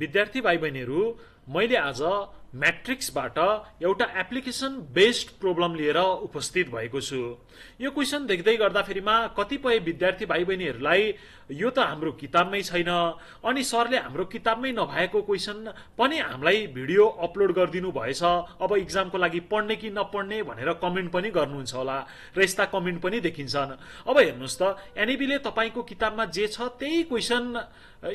विद्यार्थी भाइ बहिनीहरू मैले आज म्याट्रिक्सबाट एउटा एप्लिकेसन बेस्ड प्रब्लम लिएर उपस्थित भएको छु। यो क्वेसन देख्दै गर्दाखेरिमा कतिपय विद्यार्थी भाइ बहिनीहरूलाई यो त हाम्रो किताबमै छैन अनि सरले हाम्रो किताबमै नभएको क्वेसन पनि हामीलाई भिडियो अपलोड गरिदिनु भएछ। अब इक्जामको लागि पढ्ने कि नपढ्ने भनेर कमेन्ट पनि गर्नुहुन्छ होला र यस्ता कमेन्ट पनि देखिन्छन्। अब हेर्नुहोस् त एनइबीले तपाईँको किताबमा जे छ त्यही क्वेसन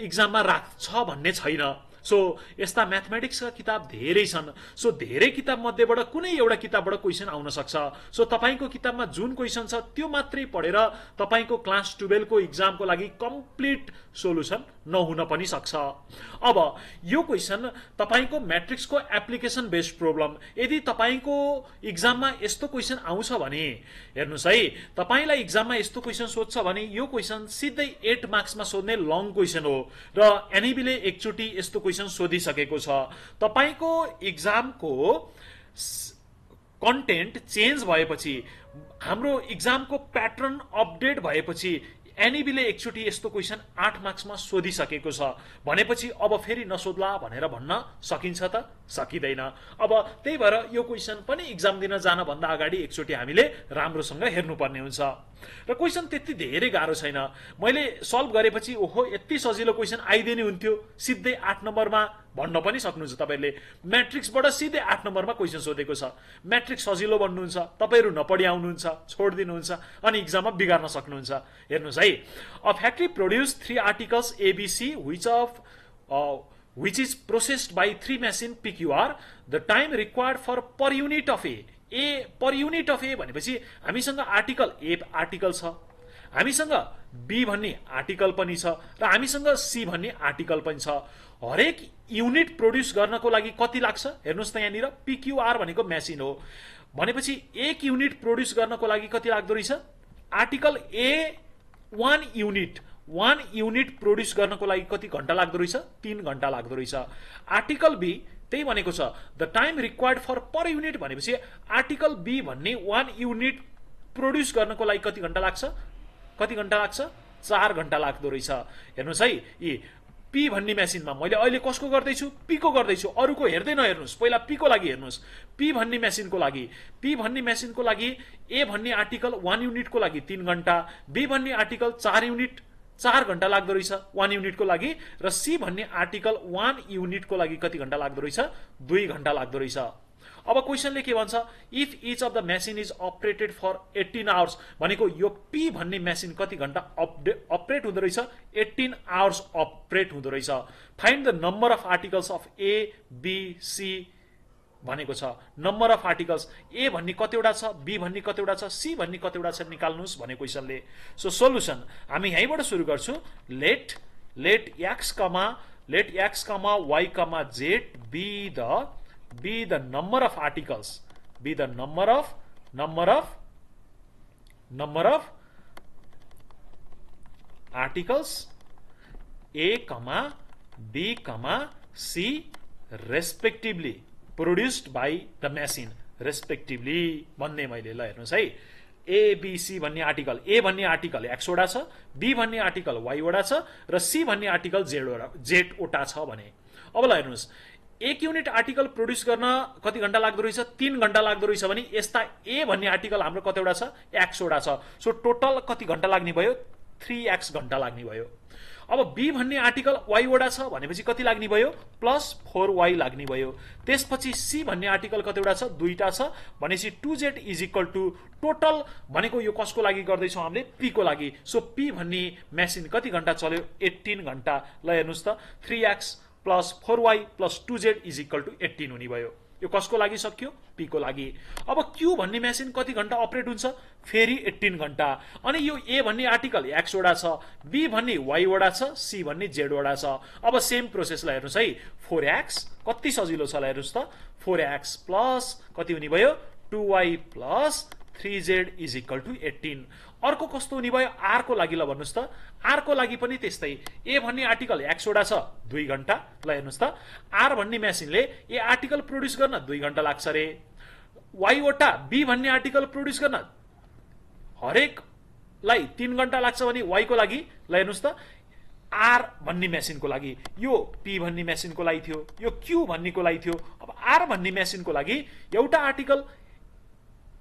इक्जाममा राख्छ भन्ने छैन। सो यस्ता म्याथमेटिक्सका किताब धेरै छन्। सो धेरै किताब मध्येबाट कुनै एउटा किताबबाट क्वेसन आउन सक्छ। सो तपाईँको किताबमा जुन क्वेसन छ त्यो मात्रै पढेर तपाईँको क्लास टुवेल्भको इक्जामको लागि कम्प्लिट सोल्युसन नहुन पनि सक्छ। अब यो क्वेसन तपाईँको म्याट्रिक्सको एप्लिकेसन बेस्ड प्रब्लम यदि तपाईँको इक्जाममा यस्तो क्वेसन आउँछ भने हेर्नुहोस् है तपाईँलाई इक्जाममा यस्तो क्वेसन सोध्छ भने यो क्वेसन सिधै एट मार्क्समा सोध्ने लङ क्वेसन हो। र एनइबीले एकचोटि यस्तो क्वेसन सोधिसकेको छ। तपाईँको इक्जामको कन्टेन्ट चेन्ज भएपछि हाम्रो इक्जामको प्याटर्न अपडेट भएपछि एनइबीले एकचोटि यस्तो क्वेसन आठ मार्क्समा सोधिसकेको छ। भनेपछि अब फेरि नसोध्ला भनेर भन्न सकिन्छ त? सकिँदैन। अब त्यही भएर यो क्वेसन पनि इक्जाम दिन जानभन्दा अगाडि एकचोटि हामीले राम्रोसँग हेर्नुपर्ने हुन्छ। र क्वेसन त्यति धेरै गाह्रो छैन। मैले सल्भ गरेपछि ओहो यति सजिलो क्वेसन आइदिने हुन्थ्यो। सिधै आठ नम्बरमा भन्न पनि सक्नुहुन्छ तपाईँहरूले म्याट्रिक्सबाट सिधै आठ नम्बरमा क्वेसन सोधेको छ। म्याट्रिक्स सजिलो भन्नुहुन्छ तपाईँहरू नपढी आउनुहुन्छ छोडिदिनुहुन्छ अनि इक्जाममा बिगार्न सक्नुहुन्छ। हेर्नुहोस् है। A factory produce three articles ABC which of which is processed by three machine PQR, the time required for per unit of A. A per unit of A भनेपछि हामीसँग आर्टिकल ए आर्टिकल छ. हामीसँग be भन्ने article पनि छ र हामीसँग C भन्ने आर्टिकल पनि छ. हरेक युनिट प्रोड्युस गर्नको लागि कति लाग्छ? हेर्नुहोस् त यहाँनिर पिक्युआर भनेको मेसिन हो. भनेपछि एक युनिट प्रोड्युस गर्नको लागि कति लाग्दो रहेछ? Article A one unit one unit produce गर्नको लागि कति घन्टा लाग्दो रहेछ? तिन घन्टा लाग्दो रहेछ. आर्टिकल बी त्यही भनेको छ the time required for per unit भनेपछि आर्टिकल बी भन्ने वान युनिट प्रोड्युस गर्नको लागि कति घन्टा लाग्छ? कति घन्टा लाग्छ? चार घन्टा लाग्दो रहेछ। हेर्नुहोस् है यी पी भन्ने मेसिनमा मैले अहिले कसको गर्दैछु? पीको गर्दैछु? अरूको हेर्दै नहेर्नुहोस्। पहिला पीको लागि हेर्नुहोस्। पी भन्ने मेसिनको लागि? पी भन्ने मेसिनको लागि? ए भन्ने आर्टिकल वान युनिटको लागि? तिन घन्टा। बी भन्ने आर्टिकल चार युनिट चार घन्टा लाग्दो रहेछ वान युनिटको लागि र सी भन्ने आर्टिकल वान युनिटको लागि कति घन्टा लाग्दो रहेछ? दुई घन्टा लाग्दो रहेछ। अब क्वेसनले के भन्छ? If each of the machine is operated for eighteen hours भनेको यो पी भन्ने मेसिन कति घन्टा अपडे अपरेट हुँदो रहेछ? एट्टिन आवर्स अपरेट हुँदो रहेछ। Find the number of articles of A B C भनेको छ। नम्बर अफ आर्टिकल्स ए भन्ने कतिवटा छ बी भन्ने कतिवटा छ सी भन्ने कतिवटा छ निकाल्नुहोस् भने क्वेसनले सो सोल्युसन हामी यहीँबाट सुरु गर्छौँ। Let let X comma let X comma Y comma Z be the be the number of articles be the number of number of number of articles A comma B comma C respectively produced by the machine respectively भन्ने मैले ल हेर्नुहोस् है। ABC भन्ने article a भन्ने article एक्सवटा छ be भन्ने article वाइवटा छ र सी भन्ने आर्टिकल जेडवटा जेडवटा छ भने। अब ल हेर्नुहोस् एक युनिट आर्टिकल प्रड्युस गर्न कति घन्टा लाग्दो रहेछ? तिन घन्टा लाग्दो रहेछ भने यस्ता ए भन्ने आर्टिकल हाम्रो कतिवटा छ? एक्सवटा छ। सो टोटल कति घन्टा लाग्ने भयो? थ्री एक्स घन्टा लाग्ने भयो। अब बी भन्ने आर्टिकल वाइवटा छ भनेपछि कति लाग्ने भयो? प्लस फोर वाइ लाग्ने भयो। त्यसपछि सी भन्ने आर्टिकल कतिवटा छ? दुईटा छ। भनेपछि two Z is equal to total भनेको यो कसको लागि गर्दैछौँ हामीले? पीको लागि। सो पी भन्ने मेसिन कति घन्टा चल्यो? एट्टिन घन्टा। ल हेर्नुहोस् त। Three X plus four Y plus two Z is equal to eighteen हुने भयो। यो कसको लागि सक्यो? पीको लागि। अब क्यू भन्ने मेसिन कति घन्टा अपरेट हुन्छ? फेरि एट्टिन घन्टा। अनि यो ए भन्ने आर्टिकल एक्सवटा छ बी भन्ने वाइवटा छ सी भन्ने जेडवटा छ। अब सेम प्रोसेसलाई हेर्नुहोस् है। फोर एक्स कति सजिलो छ हेर्नुहोस् त। फोर एक्स प्लस कति हुने भयो? Two Y plus three Z is equal to eighteen अर्को कस्तो हुने भयो? आरको लागि ल भन्नुहोस् त। आरको लागि पनि त्यस्तै। ए भन्ने आर्टिकल एक्सवटा छ दुई घन्टा। ल हेर्नुहोस् त। आर भन्ने मेसिनले ए आर्टिकल प्रड्युस गर्न दुई घन्टा लाग्छ अरे वाइवटा बी भन्ने आर्टिकल प्रड्युस गर्न हरेकलाई तिन घन्टा लाग्छ भने वाइको लागि? ल हेर्नुहोस् त। आर भन्ने मेसिनको लागि। यो पी भन्ने मेसिनको लागि थियो। यो क्यू भन्नेको लागि थियो। अब आर भन्ने मेसिनको लागि एउटा आर्टिकल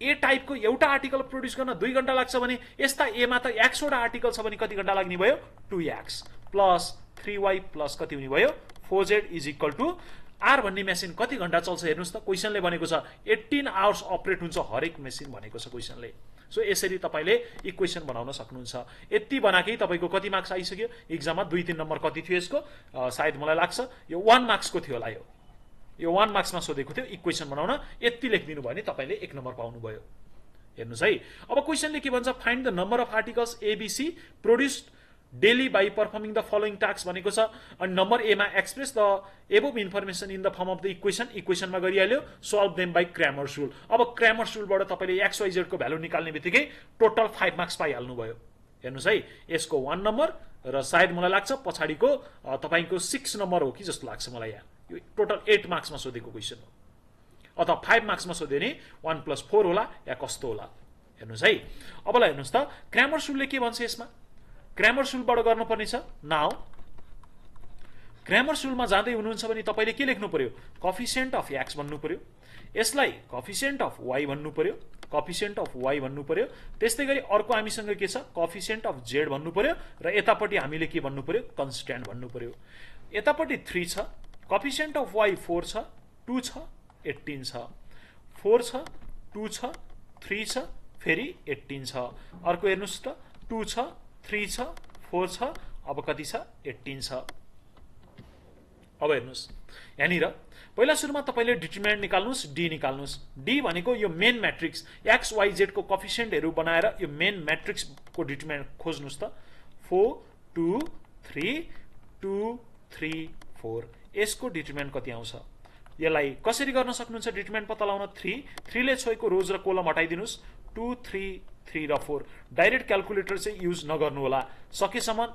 ए टाइपको एउटा आर्टिकल प्रड्युस गर्न दुई घन्टा लाग्छ भने यस्ता एमा त एक्सवटा आर्टिकल छ भने कति घन्टा लाग्ने भयो? Two X plus three Y plus कति हुने भयो? Four Z is equal to R भन्ने मेसिन कति घन्टा चल्छ हेर्नुहोस् त क्वेसनले भनेको छ एट्टिन आवर्स अपरेट हुन्छ हरेक मेसिन भनेको छ क्वेसनले सो यसरी तपाईँले इक्वेसन बनाउन सक्नुहुन्छ। यति बनाएकै तपाईँको कति मार्क्स आइसक्यो? इक्जाममा दुई तिन नम्बर कति थियो यसको? सायद मलाई लाग्छ यो वान मार्क्सको थियो होला यो। यो वान मार्क्समा सोधेको थियो इक्वेसन बनाउन यति लेखिदिनु भयो भने तपाईँले एक नम्बर पाउनुभयो। हेर्नुहोस् है अब क्वेसनले के भन्छ? Find the number of articles ABC produced daily by performing the following task भनेको छ। अनि नम्बर एमा express the above information in the form of the equation इक्वेसनमा गरिहाल्यो solve them by Cramer rule अब क्रामर सुलबाट तपाईँले एक्सवाइजेडको भ्यालु निकाल्ने बित्तिकै टोटल फाइभ मार्क्स पाइहाल्नुभयो। हेर्नुहोस् है यसको वान नम्बर र सायद मलाई लाग्छ पछाडिको तपाईँको सिक्स नम्बर हो कि जस्तो लाग्छ मलाई यहाँ। यो टोटल एट मार्क्समा सोधेको क्वेसन हो। अथवा फाइभ मार्क्समा सोध्यो भने वान प्लस फोर होला या कस्तो होला। हेर्नुहोस् है अबलाई हेर्नुहोस् त क्रामर सुलले के भन्छ यसमा? क्रामर सुलबाट गर्नुपर्ने छ नाउ क्रामर सुलमा जाँदै हुनुहुन्छ भने तपाईँले के लेख्नु पर्यो कफिसियन्ट अफ एक्स भन्नु पर्यो यसलाई कफिसियन्ट अफ वाइ भन्नु पर्यो कफिसियन्ट अफ वाइ भन्नु पर्यो त्यस्तै गरी अर्को हामीसँग के छ? कफिसियन्ट अफ जेड भन्नु पर्यो र यतापट्टि हामीले के भन्नु पर्यो कन्सट्यान्ट भन्नु पर्यो यतापट्टि थ्री छ। कफिसियन्ट अफ वाइ फोर छ। टू छ। एट्टिन छ। फोर छ। टू छ। थ्री छ। फेरि एट्टिन छ। अर्को हेर्नुहोस् त। टू छ। थ्री छ। फोर छ। अब कति छ? एट्टिन छ। अब हेर्नुहोस्। यहाँनिर पहिला सुरुमा तपाईँले डिटर्मिनेन्ट निकाल्नुहोस् डी निकाल्नुहोस्। डी भनेको यो मेन म्याट्रिक्स एक्स कफिसियन्टहरू बनाएर यो मेन म्याट्रिक्सको डिटर्मिनेन्ट खोज्नुहोस् त। Four two three two three four यसको डिटर्मिनेन्ट कति आउँछ? यसलाई कसरी गर्न सक्नुहुन्छ डिटर्मिनेन्ट पत्ता लगाउन? थ्री थ्रीले छोएको रोज र कोलम हटाइदिनुहोस्। टू थ्री थ्री र फोर डाइरेक्ट क्यालकुलेटर चाहिँ युज नगर्नु होला सकेसम्म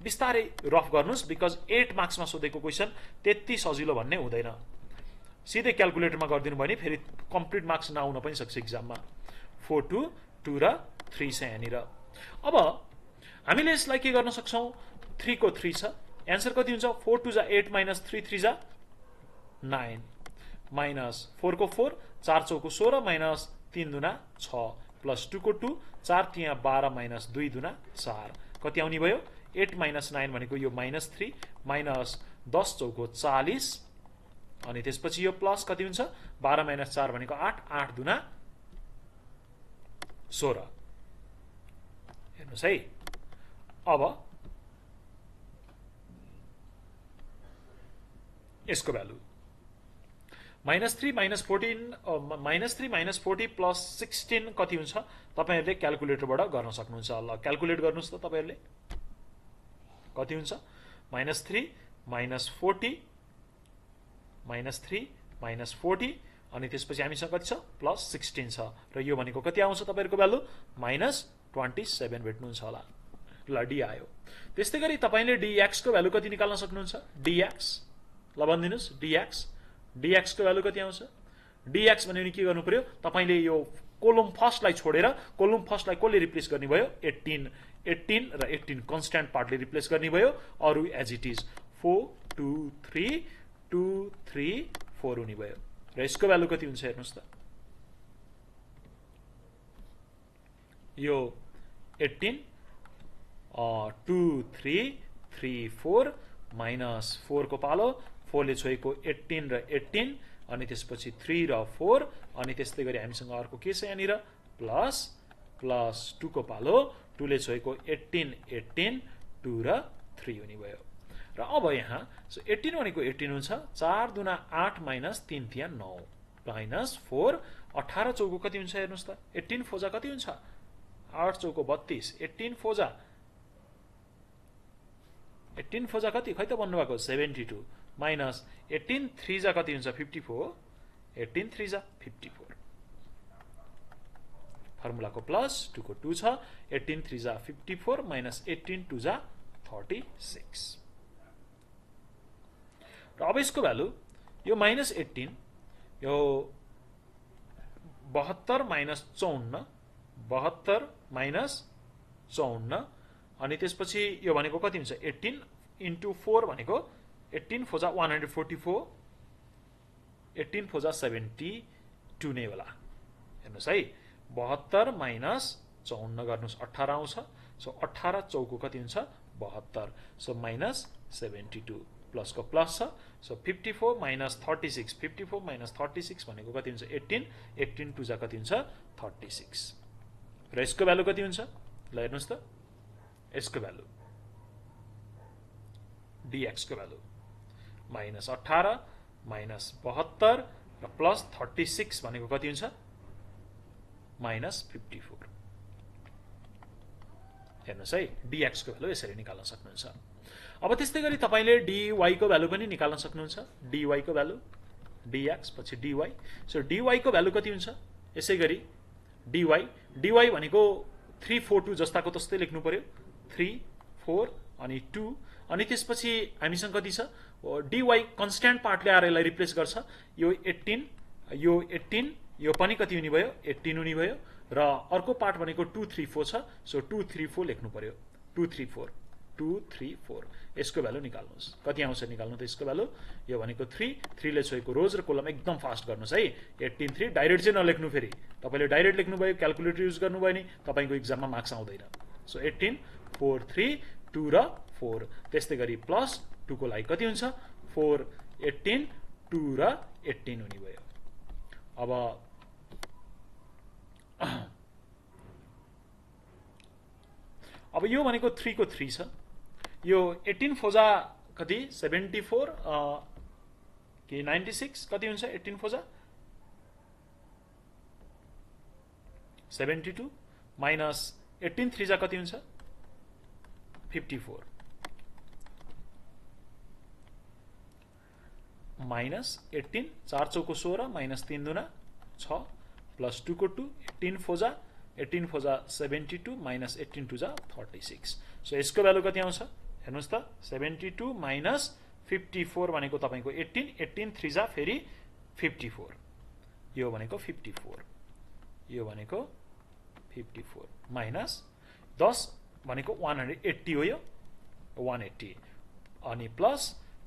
बिस्तारै रफ गर्नुहोस् बिकज एट मार्क्समा सोधेको क्वेसन त्यति सजिलो भन्ने हुँदैन। सिधै क्यालकुलेटरमा गरिदिनु भयो भने फेरि कम्प्लिट मार्क्स नआउन पनि सक्छ इक्जाममा फोर टू टू र थ्री छ यहाँनिर अब हामीले यसलाई के गर्न सक्छौँ? थ्रीको थ्री छ। एन्सर कति हुन्छ? फोर टू जा एट माइनस थ्री थ्री जा नाइन माइनस फोरको फोर चार चौको सोह्र माइनस तिन दुना छ। प्लस टूको टू चार त्यहाँ बाह्र माइनस दुई दुना चार। कति आउने भयो? एट माइनस नाइन भनेको यो माइनस थ्री माइनस दस चौको चालिस अनि त्यसपछि यो प्लस कति हुन्छ? बाह्र माइनस चार भनेको आठ आठ दुना सोह्र। हेर्नुहोस् है। अब यसको value. Minus three minus fourteen minus three minus forty plus sixteen कति हुन्छ? तपाईँहरूले क्यालकुलेटरबाट गर्न सक्नुहुन्छ। ल क्यालकुलेट गर्नुहोस् त तपाईँहरूले। कति हुन्छ? Minus three minus forty minus three minus forty अनि त्यसपछि हामीसँग कति छ? प्लस सिक्सटिन छ। र यो भनेको कति आउँछ तपाईँहरूको भ्यालु? माइनस ट्वेन्टी सेभेन भेट्नुहुन्छ होला। ल डी आयो। त्यस्तै गरी तपाईँले डिएक्सको भ्यालु कति निकाल्न सक्नुहुन्छ? डिएक्स ल भनिदिनुहोस्। डिएक्स डिएक्सको भ्यालु कति आउँछ? डिएक्स भन्यो भने के गर्नु पर्यो? तपाईँले यो कोलम फर्स्टलाई छोडेर कोलम फर्स्टलाई कसले रिप्लेस गर्ने भयो? एट्टिन। एट्टिन र एट्टिन कन्सट्यान्ट पार्टले रिप्लेस गर्ने भयो अरू as it is four two three two three four हुने भयो। र यसको भ्यालु कति हुन्छ हेर्नुहोस् त। यो eighteen two three three four minus फोरको पालो। फोरले छोएको एट्टिन र एट्टिन अनि त्यसपछि थ्री र फोर अनि त्यस्तै गरी हामीसँग अर्को के छ यहाँनिर? प्लस प्लस टूको पालो टूले छोएको एट्टिन एट्टिन टू र थ्री हुने भयो। र अब यहाँ सो एट्टिन भनेको एट्टिन हुन्छ चार दुना आठ माइनस तिन थिया नौ। माइनस फोर अठार चौको कति हुन्छ हेर्नुहोस् त? एट्टिन फोजा कति हुन्छ? आठ चौको बत्तिस। एट्टिन फोजा। एट्टिन फोजा कति? खै त भन्नुभएको? Seventy two minus eighteen three जा कति हुन्छ? फिफ्टी फोर एट्टिन थ्री जा फिफ्टी फोर फर्मुलाको प्लस टूको टू छ एट्टिन थ्री जा fifty four minus eighteen two जा थर्टी सिक्स। र अब यसको भ्यालु यो माइनस एट्टिन यो बहत्तर माइनस चौन्न बहत्तर माइनस चौन्न अनि त्यसपछि यो भनेको कति हुन्छ? एट्टिन इन्टु फोर भनेको eighteen फोजा one hundred forty four eighteen फोजा seventy two नै होला। हेर्नुहोस् है। बहत्तर माइनस चौन्न गर्नुहोस् अठार आउँछ सो अठार चौको कति हुन्छ? बहत्तर सो माइनस सेभेन्टी टू प्लसको प्लस छ so fifty four minus thirty six fifty four minus thirty six भनेको कति हुन्छ? एट्टिन एट्टिन टू जा कति हुन्छ? Thirty six. र यसको भ्यालु कति हुन्छ? ल हेर्नुहोस् त। यसको भ्यालु डिएक्सको भ्यालु माइनस अठार माइनस बहत्तर र प्लस थर्टी सिक्स भनेको कति हुन्छ? Minus fifty four. हेर्नुहोस् है डिएक्सको भ्यालु यसरी निकाल्न सक्नुहुन्छ। अब त्यस्तै गरी तपाईँले डिवाईको भ्यालु पनि निकाल्न सक्नुहुन्छ। डिवाईको भ्यालु डिएक्स पछि डिवाई सो डिवाईको भ्यालु कति हुन्छ? यसै गरी डिवाई डिवाई भनेको थ्री फोर टू जस्ताको तस्तै लेख्नु पर्यो। थ्री फोर अनि टू अनि त्यसपछि हामीसँग कति छ? डिवाई कन्सट्यान्ट पार्टले आएर यसलाई रिप्लेस गर्छ। यो एट्टिन यो एट्टिन यो पनि कति हुने भयो? एट्टिन हुने भयो। र अर्को पार्ट भनेको टू थ्री फोर छ। सो टू थ्री फोर लेख्नु पर्यो। Two three four two three four यसको भ्यालु निकाल्नुहोस्। कति आउँछ निकाल्नु त यसको भ्यालु यो भनेको थ्री थ्रीले छोएको रोज र कोलम एकदम फास्ट गर्नुहोस् है। एट्टिन थ्री डाइरेक्ट चाहिँ नलेख्नु फेरि। तपाईँले डाइरेक्ट लेख्नुभयो क्यालकुलेटर युज गर्नुभयो नि तपाईँको इक्जाममा मार्क्स आउँदैन। So eighteen four three two र फोर त्यस्तै गरी प्लस टूको लागि कति हुन्छ? फोर एट्टिन टू र एट्टिन हुने भयो। अब अब यो भनेको थ्रीको थ्री छ। यो एट्टिन फोजा कति? सेभेन्टी फोर कि नाइन्टी सिक्स कति हुन्छ eighteen फोजा seventy two minus eighteen थ्रिजा कति हुन्छ? फिफ्टी फोर माइनस एट्टिन चार चौको सोह्र माइनस तिन दुना छ। प्लस टूको two eighteen फोजा eighteen फोजा seventy two minus eighteen two जा थर्टी सिक्स। सो यसको भ्यालु कति आउँछ? हेर्नुहोस् त seventy two minus fifty four भनेको तपाईँको एट्टिन एट्टिन थ्री जा फेरि फिफ्टी फोर। यो भनेको फिफ्टी फोर। यो भनेको फिफ्टी फोर माइनस दस भनेको वान हन्ड्रेड एट्टी हो यो। One eighty. अनि plus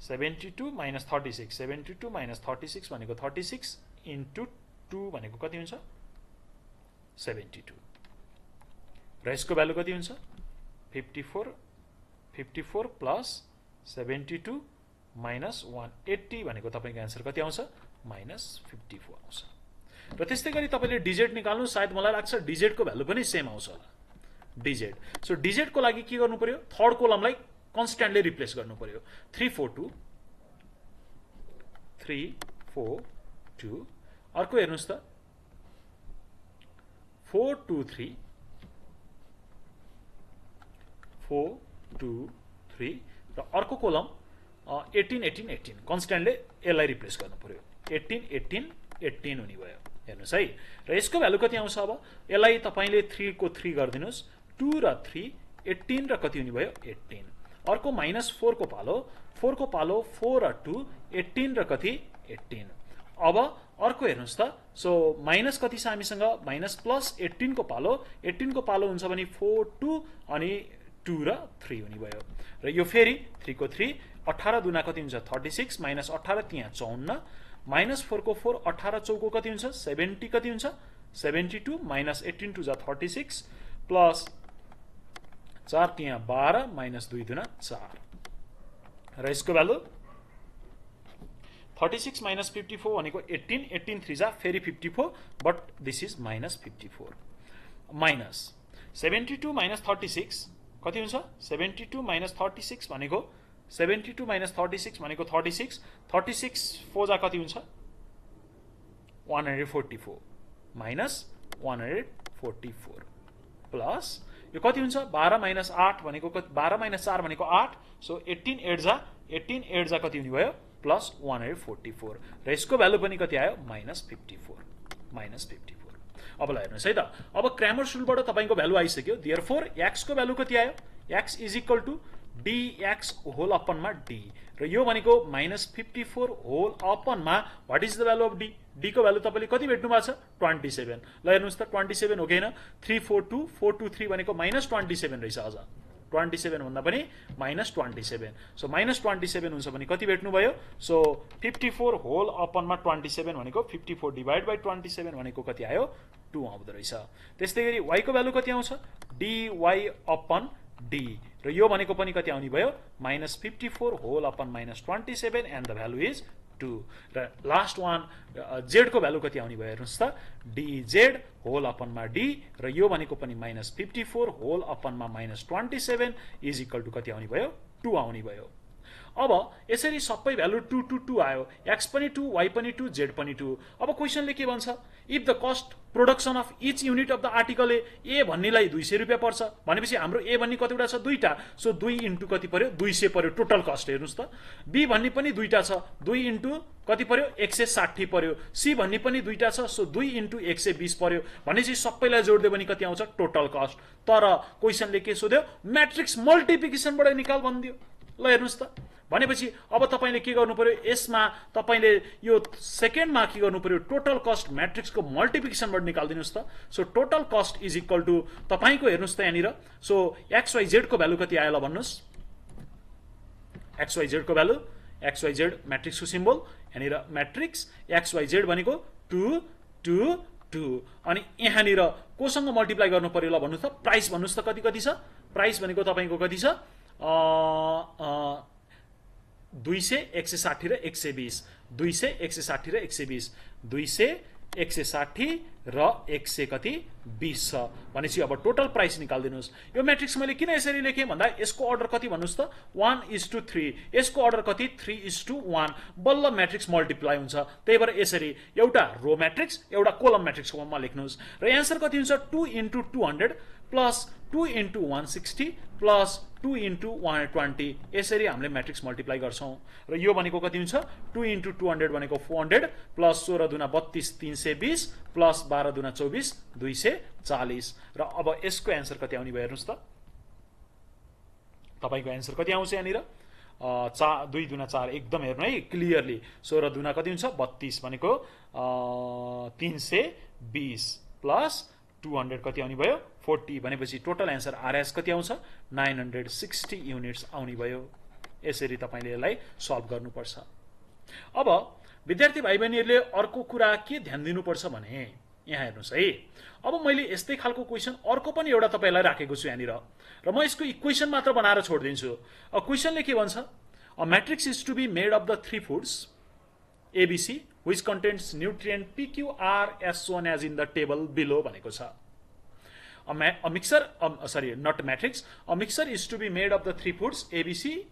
seventy two minus thirty six. Seventy two minus thirty six भनेको थर्टी सिक्स इन्टु टू भनेको कति हुन्छ? Seventy two. र यसको भ्यालु कति हुन्छ? Fifty four. Fifty four plus seventy two minus one eighty भनेको तपाईँको एन्सर कति आउँछ? माइनस फिफ्टी फोर आउँछ। र त्यस्तै गरी तपाईँले डिजेट निकाल्नु सायद मलाई लाग्छ डिजेटको भ्यालु पनि सेम आउँछ होला। डिजेट सो डिजेटको लागि के गर्नु पर्यो? थर्ड कोलमलाई कन्सट्यान्टली रिप्लेस गर्नु पर्यो। Three four two. Three four two. अर्को हेर्नुहोस् त। Four two three. Four two three. र अर्को कोलम एटिन एटिन एटिन। कन्सट्यान्टले यसलाई रिप्लेस गर्नु पर्यो। एट्टिन एट्टिन एट्टिन हुने भयो। हेर्नुहोस् है। र यसको भ्यालु कति आउँछ अब? यसलाई तपाईँले थ्रीको थ्री गरिदिनुहोस्। टू र थ्री एट्टिन र कति हुने भयो? एट्टिन अर्को माइनस फोरको पालो। फोरको पालो फोर र टू एट्टिन र कति? एट्टिन अब अर्को हेर्नुहोस् त। सो माइनस कति छ हामीसँग? माइनस प्लस एट्टिनको पालो। एट्टिनको पालो हुन्छ भने फोर टू अनि टू र थ्री हुने भयो। र यो फेरि थ्रीको थ्री अठार दुना कति हुन्छ? थर्टी सिक्स माइनस अठार त्यहाँ चौन्न माइनस फोरको फोर अठार चौको कति हुन्छ? सेभेन्टी कति हुन्छ? Seventy two minus eighteen two जा थर्टी सिक्स प्लस चार त्यहाँ बाह्र माइनस दुई दुना चार। र यसको value thirty six minus fifty four भनेको एट्टिन एट्टिन थ्री जा फेरि fifty four but this is minus fifty four. Minus seventy two minus thirty six कति हुन्छ? Seventy two minus thirty six भनेको seventy two minus thirty six भनेको thirty six thirty six फोजा कति हुन्छ? One hundred forty four minus one hundred forty four plus यो कति हुन्छ? बाह्र माइनस आठ भनेको बाह्र माइनस चार भनेको आठ सो एट्टिन एट जा एट्टिन एट जा कति हुने भयो? Plus one hundred forty four. र यसको भ्यालु पनि कति आयो? Minus fifty four. Minus fifty four. अब ल हेर्नुहोस् है त। अब क्रामर सुलबाट तपाईँको भ्यालु आइसक्यो। दियर फोर एक्सको भ्यालु कति आयो? X is equal to DX whole अपनमा D र यो भनेको minus fifty four whole अपनमा what is the value of D डीको value तपाईँले कति भेट्नु भएको छ? Twenty seven. ल हेर्नुहोस् त ट्वेन्टी सेभेन हो कि होइन? Three four two four two three भनेको माइनस ट्वेन्टी सेभेन रहेछ अझ ट्वेन्टी सेभेनभन्दा पनि minus twenty seven so minus twenty seven हुन्छ भने कति भेट्नुभयो? सो फिफ्टी फोर होल अपनमा ट्वेन्टी सेभेन भनेको fifty four divide by twenty seven भनेको कति आयो? टू आउँदो रहेछ। त्यस्तै गरी वाइको भ्यालु कति आउँछ? डिवाई अपन डी र यो भनेको पनि कति आउने भयो? Minus fifty four whole upon minus twenty seven and the value is two र लास्ट वान जेडको भ्यालु कति आउने भयो हेर्नुहोस् त? डिजेड होल अपनमा डी र यो भनेको पनि minus fifty four whole अपनमा minus twenty seven is equal to कति आउने भयो? टू आउने भयो। अब यसरी सबै भ्यालु टू टू टू आयो। एक्स पनि टू वाइ पनि टू जेड पनि टू अब क्वेसनले के भन्छ? If the cost production of each unit of the article A भन्नेलाई दुई सय रुपियाँ पर्छ। भनेपछि हाम्रो ए भन्ने कतिवटा छ? दुईवटा। सो दुई इन्टु कति पर्यो? दुई सय पर्यो टोटल कस्ट हेर्नुहोस् त। बी भन्ने पनि दुईवटा छ। दुई इन्टु कति पर्यो? एक सय साठी पर्यो। सी भन्ने पनि दुईवटा छ। सो दुई इन्टु एक सय बिस पर्यो। भनेपछि सबैलाई जोडिदियो भने कति आउँछ? टोटल कस्ट तर क्वेसनले के सोध्यो? म्याट्रिक्स मल्टिप्लिकेसनबाट निकाल भनिदियो। ल हेर्नुहोस् त। भनेपछि अब तपाईँले के गर्नु पर्यो यसमा तपाईँले यो सेकेन्डमा के गर्नु पर्यो टोटल कस्ट म्याट्रिक्सको मल्टिप्लिकेसनबाट निकालिदिनुहोस् त। So total cost is equal to तपाईँको हेर्नुहोस् त यहाँनिर। सो एक्सवाई जेडको भ्यालु कति आयो ल भन्नुहोस्। एक्सवाई जेडको भ्यालु एक्सवाई जेड म्याट्रिक्सको सिम्बल यहाँनिर म्याट्रिक्स एक्सवाई जेड भनेको टु टु टू अनि यहाँनिर कोसँग मल्टिप्लाई गर्नु पर्यो ल भन्नुहोस् त? प्राइस भन्नुहोस् त कति कति छ? प्राइस भनेको तपाईँको कति छ? दुई सय एक सय साठी र एक सय बिस दुई सय एक सय साठी र एक सय बिस दुई सय एक सय साठी र एक सय कति? बिस। छ भनेपछि अब टोटल प्राइस निकालिदिनुहोस्। यो म्याट्रिक्स मैले किन यसरी लेखेँ भन्दा यसको अर्डर कति भन्नुहोस् त? वान इज टू थ्री यसको अर्डर कति? थ्री इज टू वान बल्ल म्याट्रिक्स मल्टिप्लाई हुन्छ। त्यही भएर यसरी एउटा रो म्याट्रिक्स एउटा कोलम म्याट्रिक्सको फर्ममा लेख्नुहोस्। र एन्सर कति हुन्छ? Two into two hundred plus two into one sixty plus two into one twenty यसरी हामीले म्याट्रिक्स मल्टिप्लाई गर्छौँ। र यो भनेको कति हुन्छ? टू इन्टु टू हन्ड्रेड भनेको फोर हन्ड्रेड प्लस सोह्र दुना बत्तिस तिन सय बिस प्लस बाह्र दुना चौबिस दुई सय चालिस। र अब यसको एन्सर कति आउने भयो हेर्नुहोस् त। तपाईँको एन्सर कति आउँछ यहाँनिर? चा दुई दुना चार एकदम हेर्नु है क्लियरली सोह्र दुना कति हुन्छ? बत्तिस भनेको तिन सय बिस प्लस टु हन्ड्रेड कति आउने भयो? फोर्टी भनेपछि टोटल एन्सर आरएस कति आउँछ? नाइन हन्ड्रेड सिक्सटी युनिट्स आउने भयो। यसरी तपाईँले यसलाई सल्भ गर्नुपर्छ। अब विद्यार्थी भाइ बहिनीहरूले अर्को कुरा के ध्यान दिनुपर्छ भने यहाँ हेर्नुहोस् है। अब मैले यस्तै खालको क्वेसन अर्को पनि एउटा तपाईँलाई राखेको छु यहाँनिर। र म यसको इक्वेसन मात्र बनाएर छोडिदिन्छु। क्वेसनले के भन्छ? A matrix is to be made of the three foods A B C which contents nutrient figure is one as in the table below भनेको छ a, a mixer um, sorry not matrix a mixer is to be made of the three foods abc